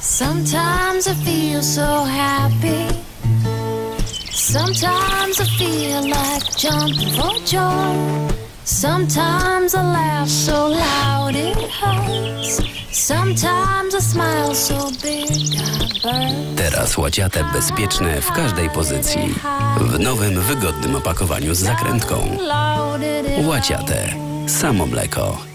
Sometimes I feel so happy. Sometimes I feel like jumping for joy. Sometimes I laugh so loud it hurts. Sometimes I smile so big. Teraz łaciate bezpieczne w każdej pozycji. W nowym, wygodnym opakowaniu z zakrętką. Łaciate. Samo mleko.